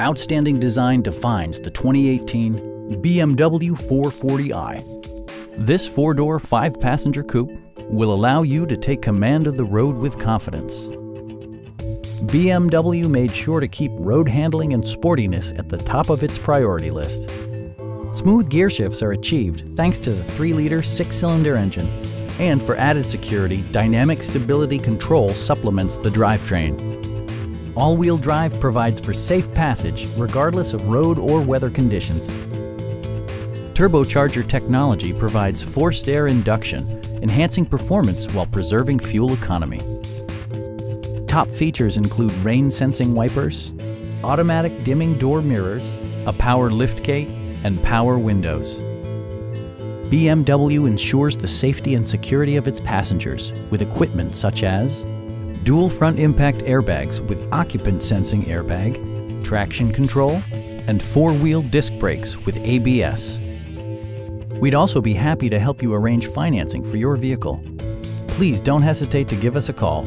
Outstanding design defines the 2018 BMW 440i. This four-door, five-passenger coupe will allow you to take command of the road with confidence. BMW made sure to keep road handling and sportiness at the top of its priority list. Smooth gear shifts are achieved thanks to the 3-liter six-cylinder engine. And for added security, Dynamic Stability Control supplements the drivetrain. All-wheel drive provides for safe passage regardless of road or weather conditions. Turbocharger technology provides forced air induction, enhancing performance while preserving fuel economy. Top features include rain-sensing wipers, automatic dimming door mirrors, a power liftgate, and power windows. BMW ensures the safety and security of its passengers with equipment such as dual front impact airbags with occupant sensing airbag, traction control, and four-wheel disc brakes with ABS. We'd also be happy to help you arrange financing for your vehicle. Please don't hesitate to give us a call